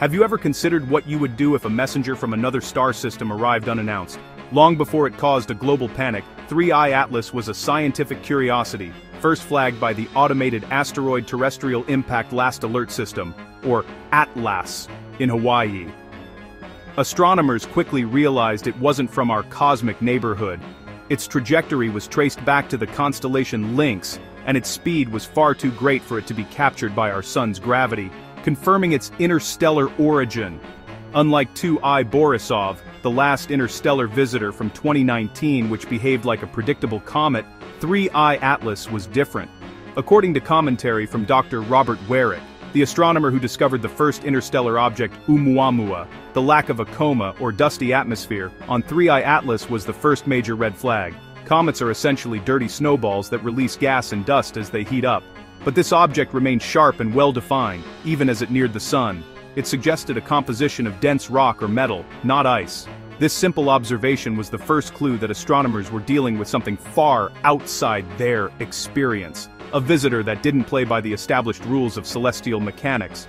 Have you ever considered what you would do if a messenger from another star system arrived unannounced? Long before it caused a global panic, 3I Atlas was a scientific curiosity, first flagged by the Automated Asteroid Terrestrial Impact Last Alert System, or ATLAS, in Hawaii. Astronomers quickly realized it wasn't from our cosmic neighborhood. Its trajectory was traced back to the constellation Lynx, and its speed was far too great for it to be captured by our sun's gravity, confirming its interstellar origin. Unlike 2I Borisov, the last interstellar visitor from 2019 which behaved like a predictable comet, 3I Atlas was different. According to commentary from Dr. Robert Weryk, the astronomer who discovered the first interstellar object Oumuamua, the lack of a coma or dusty atmosphere, on 3I Atlas was the first major red flag. Comets are essentially dirty snowballs that release gas and dust as they heat up. But this object remained sharp and well-defined, even as it neared the sun. It suggested a composition of dense rock or metal, not ice. This simple observation was the first clue that astronomers were dealing with something far outside their experience. A visitor that didn't play by the established rules of celestial mechanics.